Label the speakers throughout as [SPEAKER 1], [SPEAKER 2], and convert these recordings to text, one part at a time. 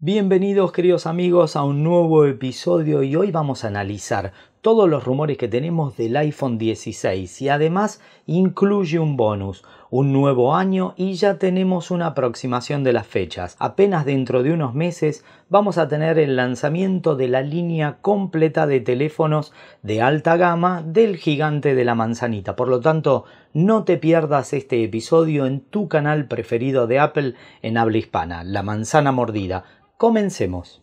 [SPEAKER 1] Bienvenidos queridos amigos a un nuevo episodio y hoy vamos a analizar todos los rumores que tenemos del iPhone 16 y además incluye un bonus, un nuevo año y ya tenemos una aproximación de las fechas. Apenas dentro de unos meses vamos a tener el lanzamiento de la línea completa de teléfonos de alta gama del gigante de la manzanita. Por lo tanto, no te pierdas este episodio en tu canal preferido de Apple en habla hispana, La Manzana Mordida Comencemos.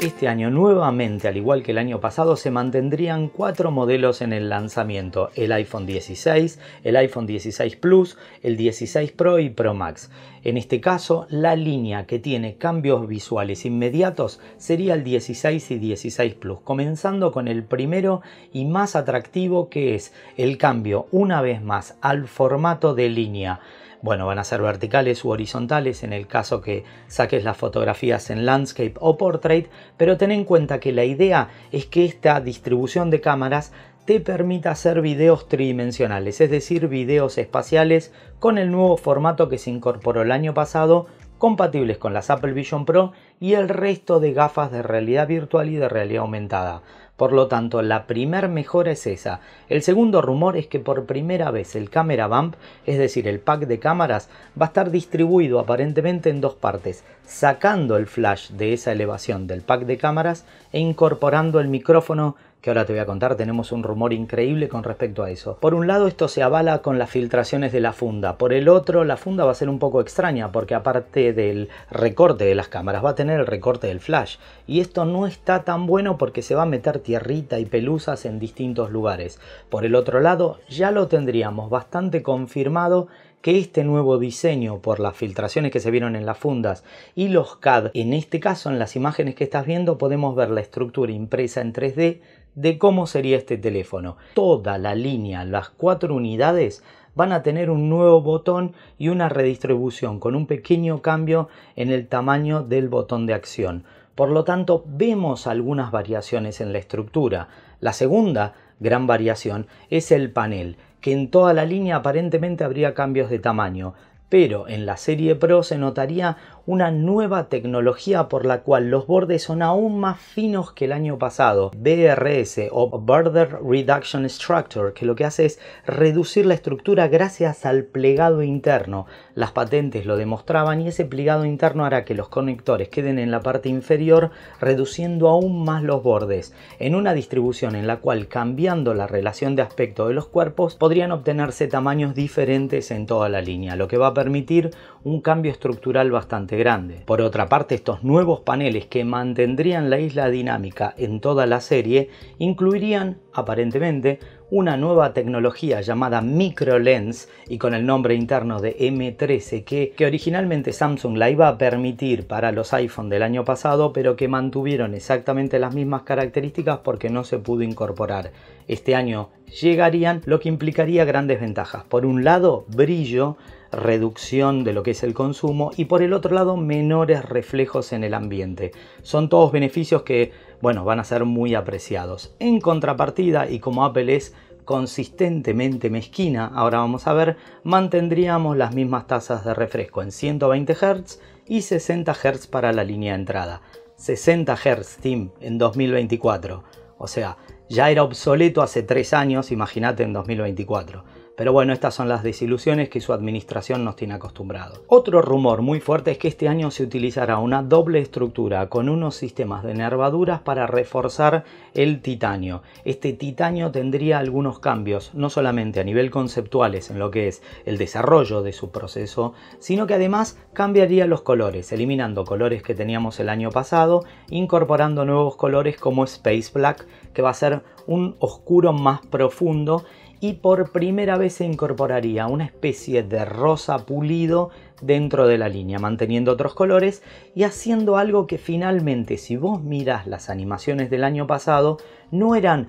[SPEAKER 1] Este año nuevamente, al igual que el año pasado, se mantendrían cuatro modelos en el lanzamiento, el iPhone 16, el iPhone 16 Plus, el 16 Pro y Pro Max. En este caso, la línea que tiene cambios visuales inmediatos sería el 16 y 16 Plus, comenzando con el primero y más atractivo que es el cambio una vez más al formato de línea bueno, van a ser verticales u horizontales en el caso que saques las fotografías en landscape o portrait, pero ten en cuenta que la idea es que esta distribución de cámaras te permita hacer videos tridimensionales, es decir, videos espaciales con el nuevo formato que se incorporó el año pasado, compatibles con las Apple Vision Pro y el resto de gafas de realidad virtual y de realidad aumentada. Por lo tanto, la primer mejora es esa. El segundo rumor es que por primera vez el Camera Bump, es decir, el pack de cámaras, va a estar distribuido aparentemente en dos partes, sacando el flash de esa elevación del pack de cámaras e incorporando el micrófono que ahora te voy a contar, tenemos un rumor increíble con respecto a eso. Por un lado esto se avala con las filtraciones de la funda, por el otro la funda va a ser un poco extraña porque aparte del recorte de las cámaras va a tener el recorte del flash y esto no está tan bueno porque se va a meter tierrita y pelusas en distintos lugares. Por el otro lado ya lo tendríamos bastante confirmado que este nuevo diseño por las filtraciones que se vieron en las fundas y los CAD, en este caso en las imágenes que estás viendo podemos ver la estructura impresa en 3D de cómo sería este teléfono. Toda la línea, las cuatro unidades, van a tener un nuevo botón y una redistribución con un pequeño cambio en el tamaño del botón de acción. Por lo tanto, vemos algunas variaciones en la estructura. La segunda gran variación es el panel, que en toda la línea aparentemente habría cambios de tamaño, pero en la serie Pro se notaría una nueva tecnología por la cual los bordes son aún más finos que el año pasado. BRS o Border Reduction Structure, que lo que hace es reducir la estructura gracias al plegado interno. Las patentes lo demostraban y ese plegado interno hará que los conectores queden en la parte inferior, reduciendo aún más los bordes. En una distribución en la cual cambiando la relación de aspecto de los cuerpos podrían obtenerse tamaños diferentes en toda la línea, lo que va a permitir un cambio estructural bastante grande. Por otra parte, estos nuevos paneles que mantendrían la isla dinámica en toda la serie incluirían, aparentemente, una nueva tecnología llamada microlens y con el nombre interno de M13 que, que, originalmente Samsung la iba a permitir para los iPhone del año pasado pero que mantuvieron exactamente las mismas características porque no se pudo incorporar. Este año llegarían lo que implicaría grandes ventajas. Por un lado, brillo reducción de lo que es el consumo y por el otro lado menores reflejos en el ambiente. Son todos beneficios que, bueno, van a ser muy apreciados. En contrapartida, y como Apple es consistentemente mezquina, ahora vamos a ver, mantendríamos las mismas tasas de refresco en 120 Hz y 60 Hz para la línea de entrada. 60 Hz, Team, en 2024. O sea, ya era obsoleto hace 3 años, imagínate en 2024. Pero bueno, estas son las desilusiones que su administración nos tiene acostumbrados. Otro rumor muy fuerte es que este año se utilizará una doble estructura con unos sistemas de nervaduras para reforzar el titanio. Este titanio tendría algunos cambios, no solamente a nivel conceptuales en lo que es el desarrollo de su proceso, sino que además cambiaría los colores, eliminando colores que teníamos el año pasado, incorporando nuevos colores como Space Black, que va a ser un oscuro más profundo y por primera vez se incorporaría una especie de rosa pulido dentro de la línea, manteniendo otros colores y haciendo algo que finalmente, si vos miras las animaciones del año pasado, no eran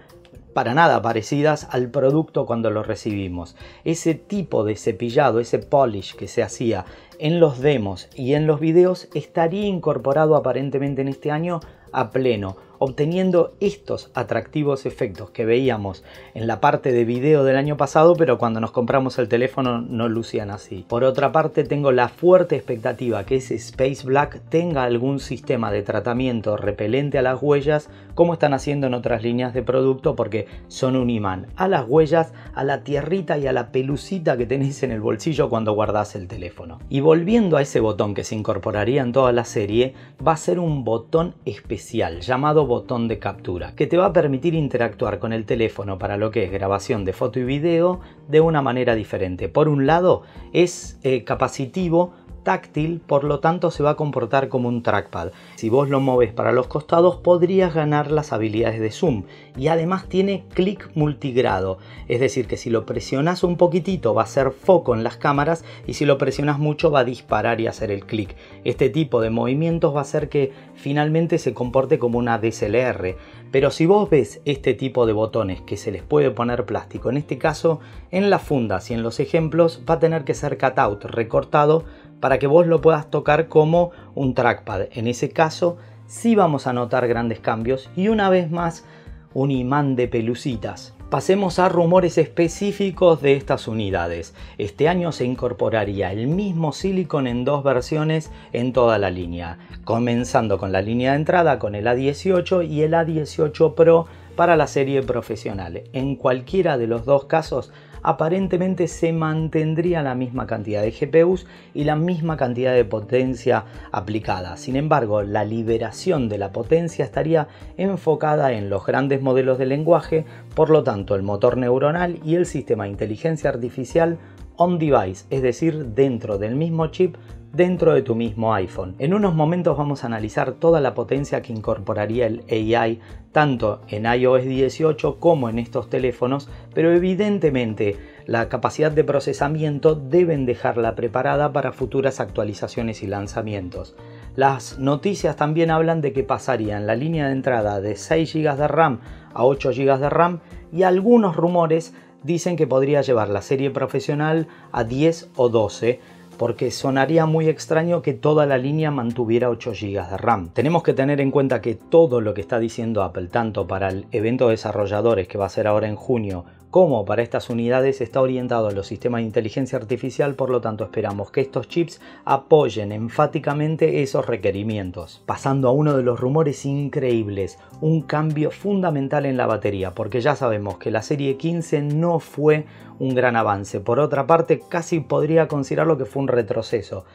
[SPEAKER 1] para nada parecidas al producto cuando lo recibimos. Ese tipo de cepillado, ese polish que se hacía en los demos y en los videos estaría incorporado aparentemente en este año a pleno obteniendo estos atractivos efectos que veíamos en la parte de video del año pasado, pero cuando nos compramos el teléfono no lucían así. Por otra parte, tengo la fuerte expectativa que ese Space Black tenga algún sistema de tratamiento repelente a las huellas, como están haciendo en otras líneas de producto, porque son un imán a las huellas, a la tierrita y a la pelucita que tenéis en el bolsillo cuando guardas el teléfono. Y volviendo a ese botón que se incorporaría en toda la serie, va a ser un botón especial llamado botón de captura, que te va a permitir interactuar con el teléfono para lo que es grabación de foto y video de una manera diferente. Por un lado, es eh, capacitivo táctil, por lo tanto se va a comportar como un trackpad. Si vos lo moves para los costados podrías ganar las habilidades de zoom y además tiene clic multigrado, es decir que si lo presionas un poquitito va a hacer foco en las cámaras y si lo presionas mucho va a disparar y hacer el clic. Este tipo de movimientos va a hacer que finalmente se comporte como una DSLR, pero si vos ves este tipo de botones que se les puede poner plástico, en este caso en las fundas y en los ejemplos va a tener que ser cutout, recortado para que vos lo puedas tocar como un trackpad. En ese caso sí vamos a notar grandes cambios y una vez más un imán de pelucitas. Pasemos a rumores específicos de estas unidades. Este año se incorporaría el mismo silicon en dos versiones en toda la línea, comenzando con la línea de entrada con el A18 y el A18 Pro para la serie profesional. En cualquiera de los dos casos aparentemente se mantendría la misma cantidad de GPUs y la misma cantidad de potencia aplicada. Sin embargo, la liberación de la potencia estaría enfocada en los grandes modelos de lenguaje, por lo tanto el motor neuronal y el sistema de inteligencia artificial on-device, es decir, dentro del mismo chip dentro de tu mismo iPhone. En unos momentos vamos a analizar toda la potencia que incorporaría el AI tanto en iOS 18 como en estos teléfonos, pero evidentemente la capacidad de procesamiento deben dejarla preparada para futuras actualizaciones y lanzamientos. Las noticias también hablan de que pasaría en la línea de entrada de 6 GB de RAM a 8 GB de RAM y algunos rumores dicen que podría llevar la serie profesional a 10 o 12 porque sonaría muy extraño que toda la línea mantuviera 8 GB de RAM. Tenemos que tener en cuenta que todo lo que está diciendo Apple, tanto para el evento de desarrolladores que va a ser ahora en junio, como para estas unidades está orientado a los sistemas de inteligencia artificial, por lo tanto esperamos que estos chips apoyen enfáticamente esos requerimientos. Pasando a uno de los rumores increíbles, un cambio fundamental en la batería, porque ya sabemos que la serie 15 no fue un gran avance, por otra parte casi podría considerarlo que fue un retroceso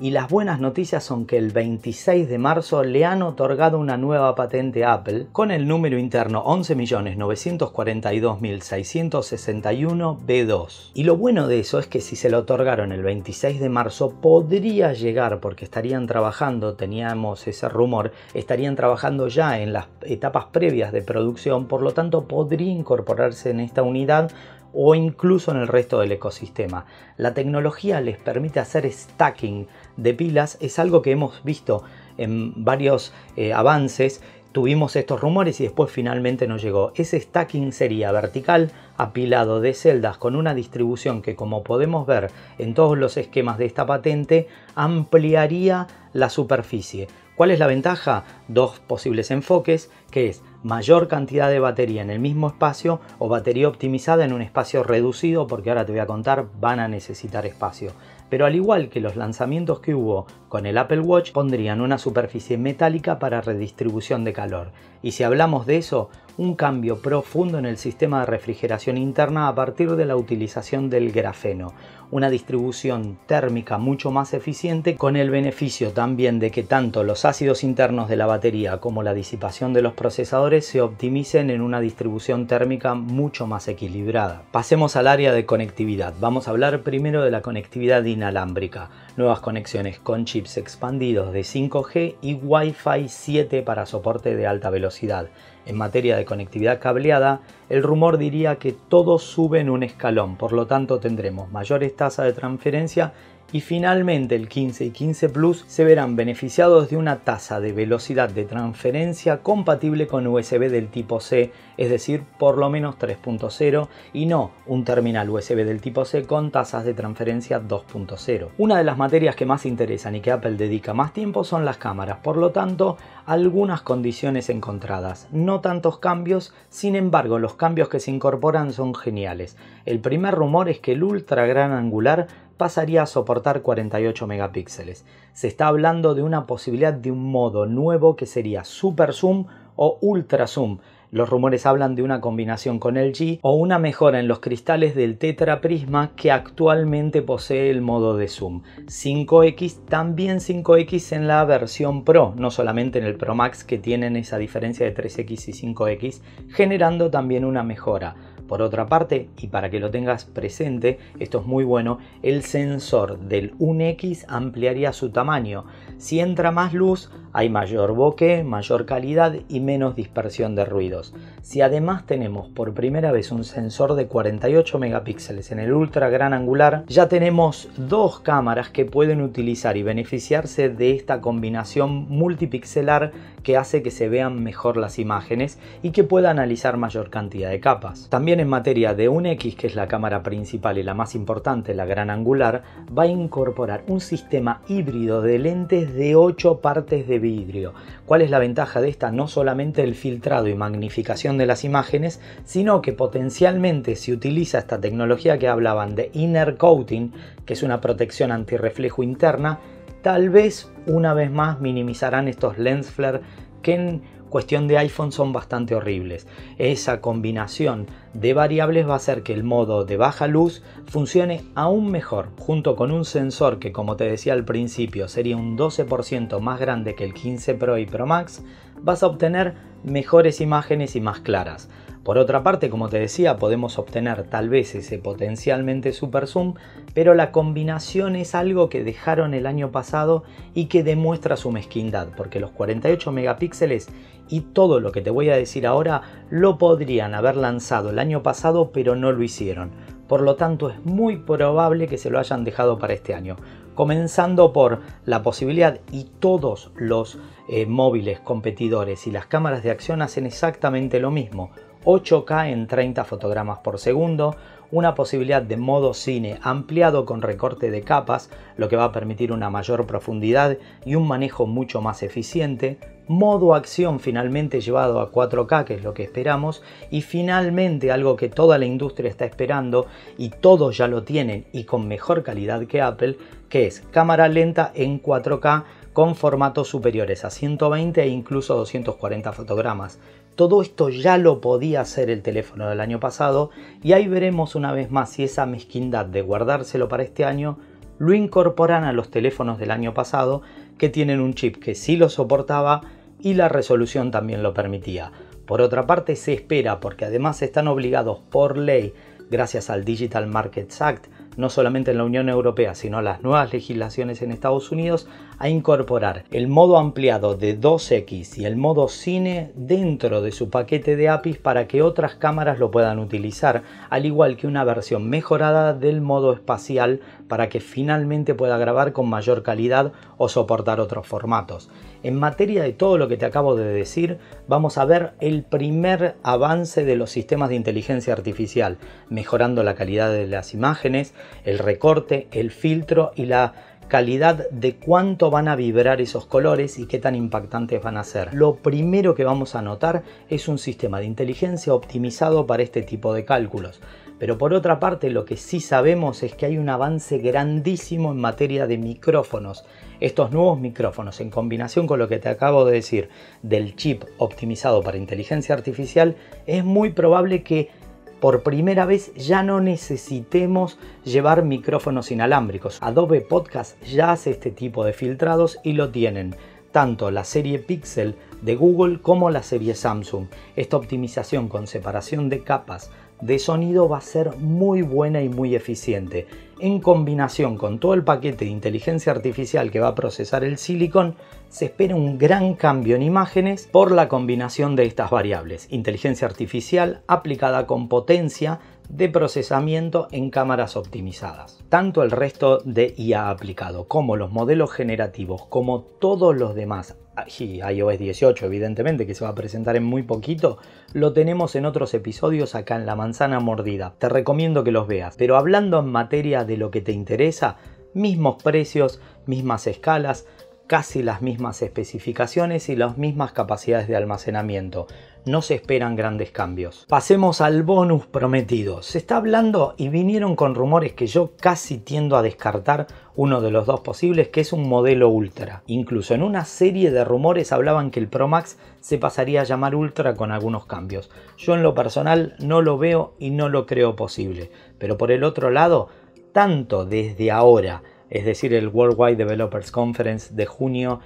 [SPEAKER 1] y las buenas noticias son que el 26 de marzo le han otorgado una nueva patente Apple con el número interno 11.942.661B2. Y lo bueno de eso es que si se lo otorgaron el 26 de marzo podría llegar, porque estarían trabajando, teníamos ese rumor, estarían trabajando ya en las etapas previas de producción, por lo tanto podría incorporarse en esta unidad o incluso en el resto del ecosistema. La tecnología les permite hacer stacking de pilas, es algo que hemos visto en varios eh, avances. Tuvimos estos rumores y después finalmente nos llegó. Ese stacking sería vertical, apilado de celdas con una distribución que como podemos ver en todos los esquemas de esta patente ampliaría la superficie. ¿Cuál es la ventaja? Dos posibles enfoques, que es mayor cantidad de batería en el mismo espacio o batería optimizada en un espacio reducido, porque ahora te voy a contar, van a necesitar espacio. Pero al igual que los lanzamientos que hubo con el Apple Watch, pondrían una superficie metálica para redistribución de calor. Y si hablamos de eso, un cambio profundo en el sistema de refrigeración interna a partir de la utilización del grafeno, una distribución térmica mucho más eficiente con el beneficio también de que tanto los ácidos internos de la batería como la disipación de los procesadores se optimicen en una distribución térmica mucho más equilibrada. Pasemos al área de conectividad. Vamos a hablar primero de la conectividad inalámbrica, nuevas conexiones con chips expandidos de 5G y Wi-Fi 7 para soporte de alta velocidad en materia de conectividad cableada, el rumor diría que todo sube en un escalón, por lo tanto tendremos mayores tasas de transferencia Y finalmente el 15 y 15 Plus se verán beneficiados de una tasa de velocidad de transferencia compatible con USB del tipo C, es decir, por lo menos 3.0 y no un terminal USB del tipo C con tasas de transferencia 2.0. Una de las materias que más interesan y que Apple dedica más tiempo son las cámaras, por lo tanto, algunas condiciones encontradas, no tantos cambios, sin embargo, los cambios que se incorporan son geniales. El primer rumor es que el ultra gran angular pasaría a soportar 48 megapíxeles. Se está hablando de una posibilidad de un modo nuevo que sería super zoom o ultra zoom. Los rumores hablan de una combinación con el G o una mejora en los cristales del Tetra Prisma que actualmente posee el modo de zoom. 5X, también 5X en la versión Pro, no solamente en el Pro Max que tienen esa diferencia de 3X y 5X, generando también una mejora. Por otra parte, y para que lo tengas presente, esto es muy bueno, el sensor del 1X ampliaría su tamaño. Si entra más luz, hay mayor bokeh, mayor calidad y menos dispersión de ruidos. Si además tenemos por primera vez un sensor de 48 megapíxeles en el ultra gran angular, ya tenemos dos cámaras que pueden utilizar y beneficiarse de esta combinación multipixelar que hace que se vean mejor las imágenes y que pueda analizar mayor cantidad de capas. También en materia de un X, que es la cámara principal y la más importante, la gran angular, va a incorporar un sistema híbrido de lentes de 8 partes de ¿Cuál es la ventaja de esta? No solamente el filtrado y magnificación de las imágenes, sino que potencialmente si utiliza esta tecnología que hablaban de inner coating, que es una protección antirreflejo interna, tal vez una vez más minimizarán estos lens flare que en cuestión de iPhone son bastante horribles. Esa combinación de variables va a hacer que el modo de baja luz funcione aún mejor, junto con un sensor que como te decía al principio sería un 12% más grande que el 15 Pro y Pro Max, vas a obtener mejores imágenes y más claras. Por otra parte, como te decía, podemos obtener tal vez ese potencialmente super zoom, pero la combinación es algo que dejaron el año pasado y que demuestra su mezquindad, porque los 48 megapíxeles y todo lo que te voy a decir ahora lo podrían haber lanzado el año pasado, pero no lo hicieron. Por lo tanto, es muy probable que se lo hayan dejado para este año comenzando por la posibilidad y todos los eh, móviles competidores y las cámaras de acción hacen exactamente lo mismo. 8K en 30 fotogramas por segundo, una posibilidad de modo cine ampliado con recorte de capas, lo que va a permitir una mayor profundidad y un manejo mucho más eficiente, modo acción finalmente llevado a 4K, que es lo que esperamos, y finalmente algo que toda la industria está esperando y todos ya lo tienen y con mejor calidad que Apple, que es cámara lenta en 4K con formatos superiores a 120 e incluso 240 fotogramas. Todo esto ya lo podía hacer el teléfono del año pasado y ahí veremos una vez más si esa mezquindad de guardárselo para este año lo incorporan a los teléfonos del año pasado que tienen un chip que sí lo soportaba y la resolución también lo permitía. Por otra parte se espera, porque además están obligados por ley, gracias al Digital Markets Act, no solamente en la Unión Europea, sino las nuevas legislaciones en Estados Unidos, a incorporar el modo ampliado de 2X y el modo cine dentro de su paquete de APIs para que otras cámaras lo puedan utilizar, al igual que una versión mejorada del modo espacial para que finalmente pueda grabar con mayor calidad o soportar otros formatos. En materia de todo lo que te acabo de decir, vamos a ver el primer avance de los sistemas de inteligencia artificial, mejorando la calidad de las imágenes, el recorte, el filtro y la calidad de cuánto van a vibrar esos colores y qué tan impactantes van a ser. Lo primero que vamos a notar es un sistema de inteligencia optimizado para este tipo de cálculos. Pero por otra parte, lo que sí sabemos es que hay un avance grandísimo en materia de micrófonos. Estos nuevos micrófonos, en combinación con lo que te acabo de decir del chip optimizado para inteligencia artificial, es muy probable que por primera vez ya no necesitemos llevar micrófonos inalámbricos. Adobe Podcast ya hace este tipo de filtrados y lo tienen tanto la serie Pixel de Google como la serie Samsung. Esta optimización con separación de capas de sonido va a ser muy buena y muy eficiente. En combinación con todo el paquete de inteligencia artificial que va a procesar el silicon, se espera un gran cambio en imágenes por la combinación de estas variables. Inteligencia artificial aplicada con potencia de procesamiento en cámaras optimizadas. Tanto el resto de IA aplicado como los modelos generativos, como todos los demás, y iOS 18 evidentemente que se va a presentar en muy poquito, lo tenemos en otros episodios acá en La Manzana Mordida. Te recomiendo que los veas. Pero hablando en materia de lo que te interesa, mismos precios, mismas escalas, casi las mismas especificaciones y las mismas capacidades de almacenamiento. No se esperan grandes cambios. Pasemos al bonus prometido. Se está hablando y vinieron con rumores que yo casi tiendo a descartar uno de los dos posibles, que es un modelo Ultra. Incluso en una serie de rumores hablaban que el Pro Max se pasaría a llamar Ultra con algunos cambios. Yo en lo personal no lo veo y no lo creo posible. Pero por el otro lado, tanto desde ahora es decir, el Worldwide Developers Conference de junio,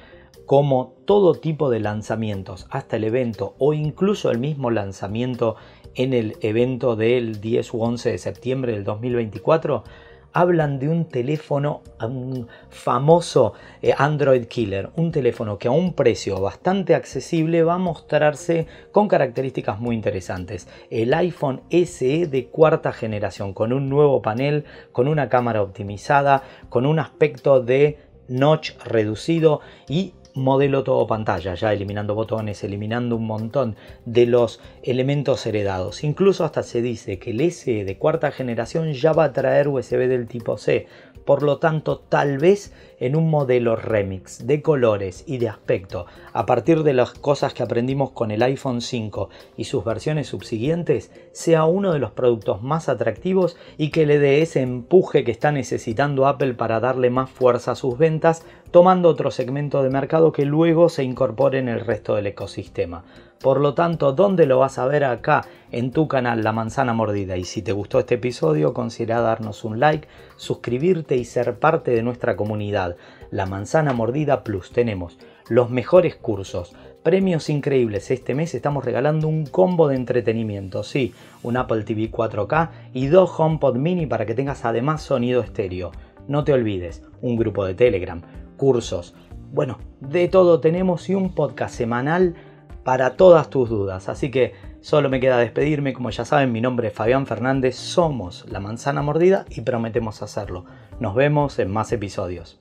[SPEAKER 1] como todo tipo de lanzamientos, hasta el evento o incluso el mismo lanzamiento en el evento del 10 u 11 de septiembre del 2024, hablan de un teléfono, un famoso eh, Android Killer, un teléfono que a un precio bastante accesible va a mostrarse con características muy interesantes. El iPhone SE de cuarta generación, con un nuevo panel, con una cámara optimizada, con un aspecto de notch reducido y modelo todo pantalla, ya eliminando botones, eliminando un montón de los elementos heredados. Incluso hasta se dice que el S de cuarta generación ya va a traer USB del tipo C, por lo tanto tal vez en un modelo remix de colores y de aspecto a partir de las cosas que aprendimos con el iPhone 5 y sus versiones subsiguientes sea uno de los productos más atractivos y que le dé ese empuje que está necesitando Apple para darle más fuerza a sus ventas tomando otro segmento de mercado que luego se incorpore en el resto del ecosistema. Por lo tanto, ¿dónde lo vas a ver acá? En tu canal La Manzana Mordida. Y si te gustó este episodio, considera darnos un like, suscribirte y ser parte de nuestra comunidad. La Manzana Mordida Plus. Tenemos los mejores cursos, premios increíbles. Este mes estamos regalando un combo de entretenimiento, sí, un Apple TV 4K y dos HomePod mini para que tengas además sonido estéreo. No te olvides, un grupo de Telegram cursos. Bueno, de todo tenemos y un podcast semanal para todas tus dudas. Así que solo me queda despedirme. Como ya saben, mi nombre es Fabián Fernández. Somos La Manzana Mordida y prometemos hacerlo. Nos vemos en más episodios.